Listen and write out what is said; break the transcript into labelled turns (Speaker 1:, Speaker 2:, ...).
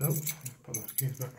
Speaker 1: Nope, put my keys back.